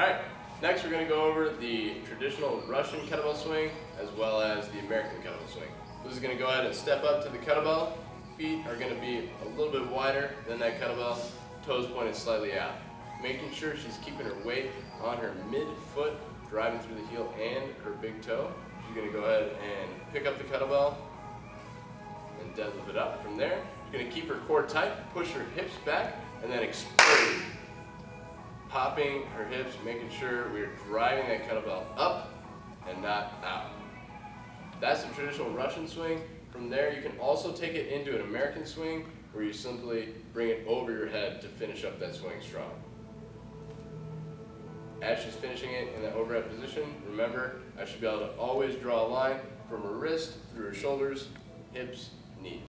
Alright, next we're going to go over the traditional Russian kettlebell swing as well as the American kettlebell swing. This is going to go ahead and step up to the kettlebell. Feet are going to be a little bit wider than that kettlebell, toes pointed slightly out. Making sure she's keeping her weight on her mid-foot, driving through the heel and her big toe. She's going to go ahead and pick up the kettlebell and deadlift it up. From there, she's going to keep her core tight, push her hips back, and then explode her hips, making sure we're driving that kettlebell up and not out. That's the traditional Russian swing. From there, you can also take it into an American swing where you simply bring it over your head to finish up that swing strong. As she's finishing it in that overhead position, remember, I should be able to always draw a line from her wrist through her shoulders, hips,